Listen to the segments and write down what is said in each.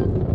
you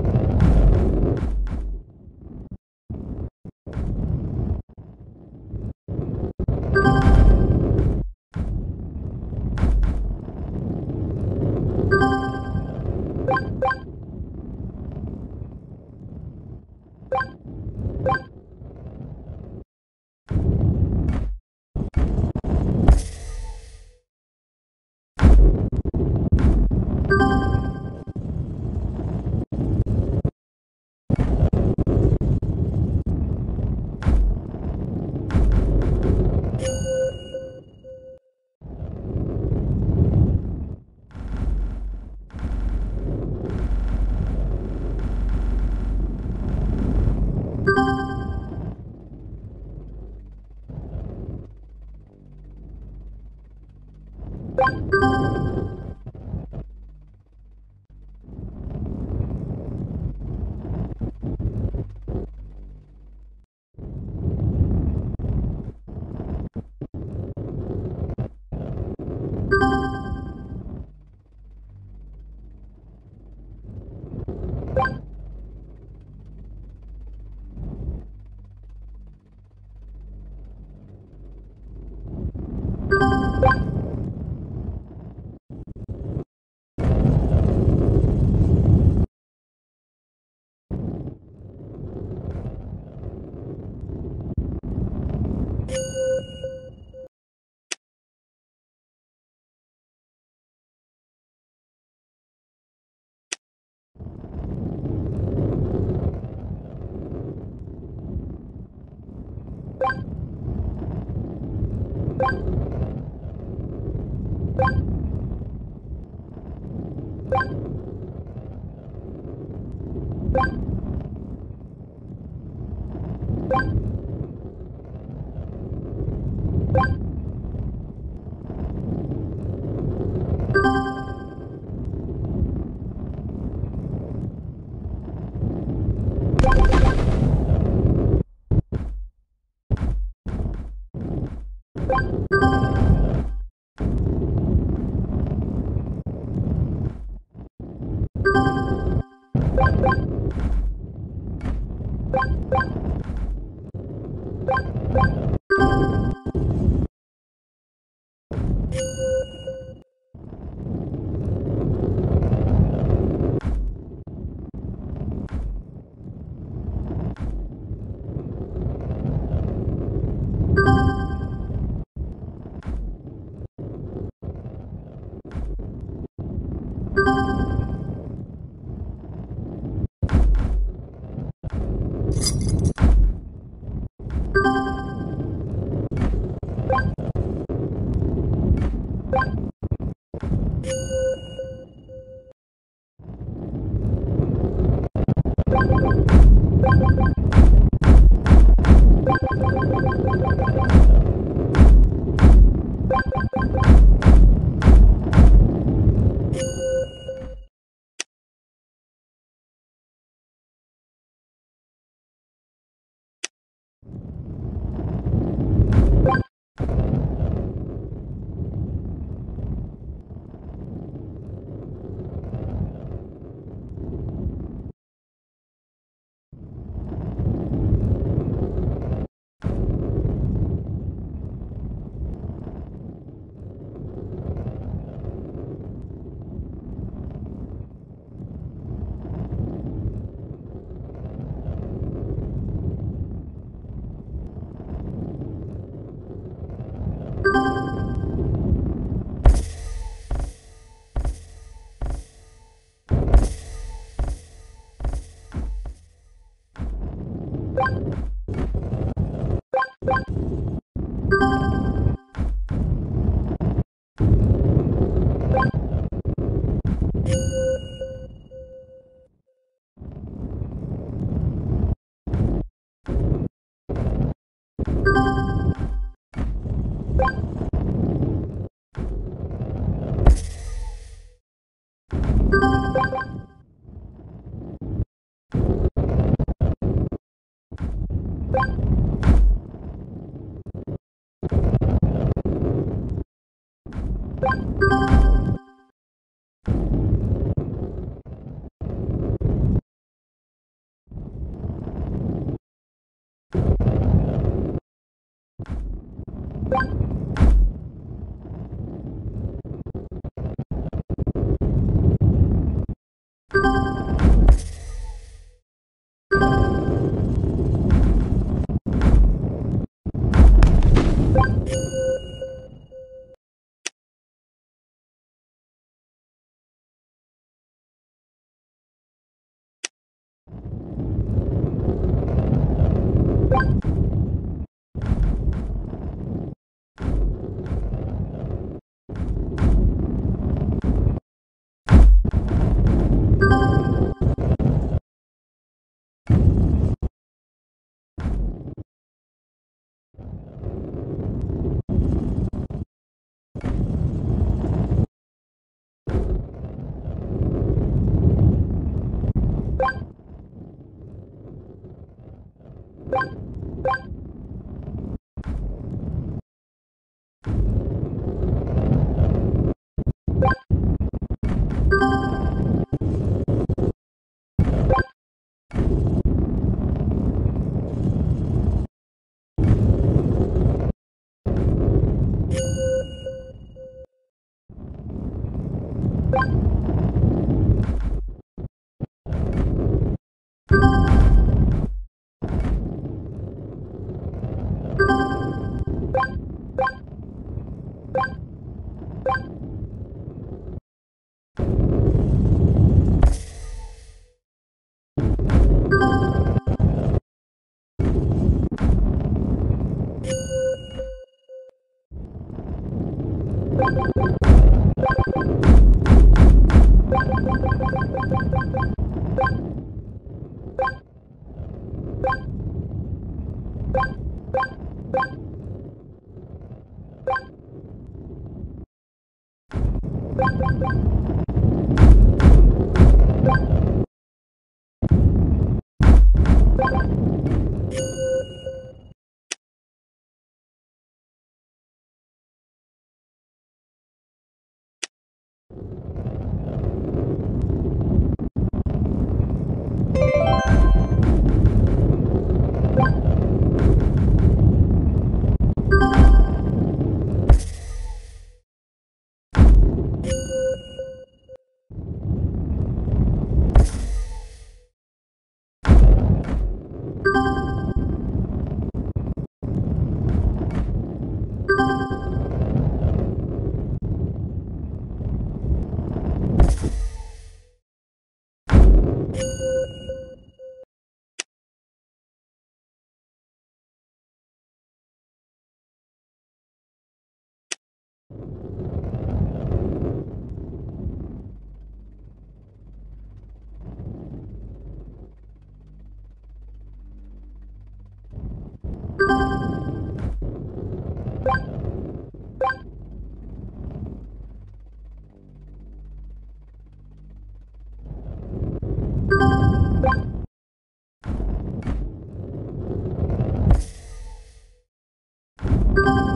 you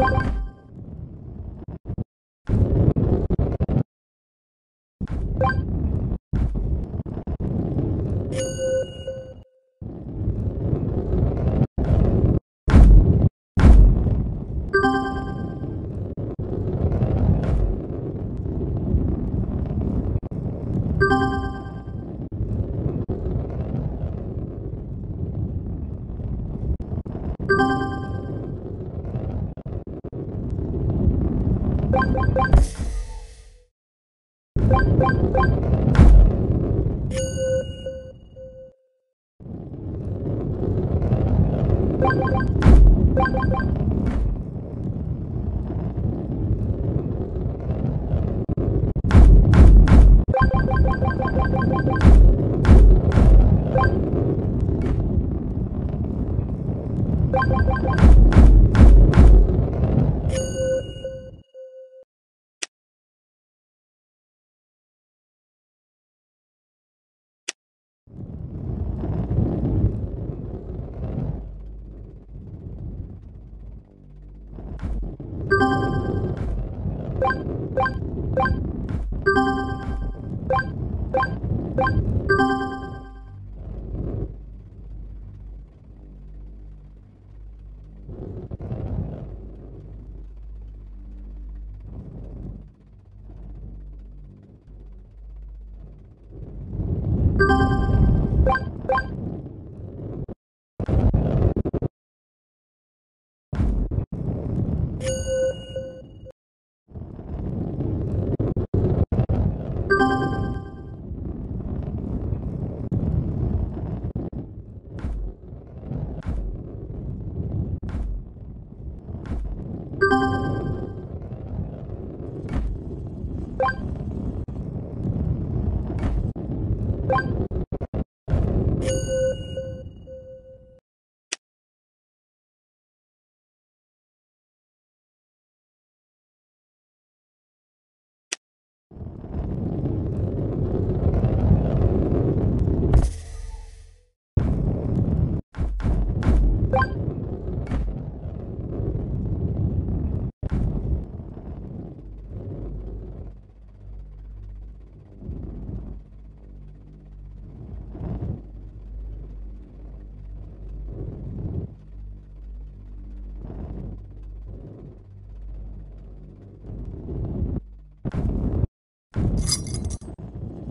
you.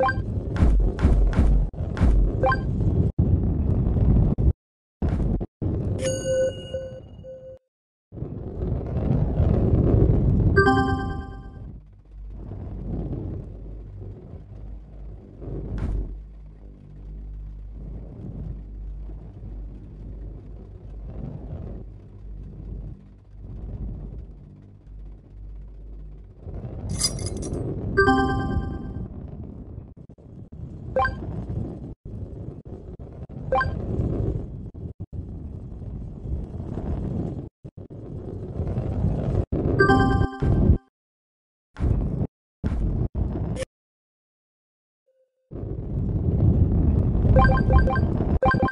you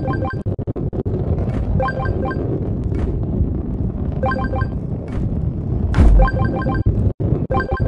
Thank you.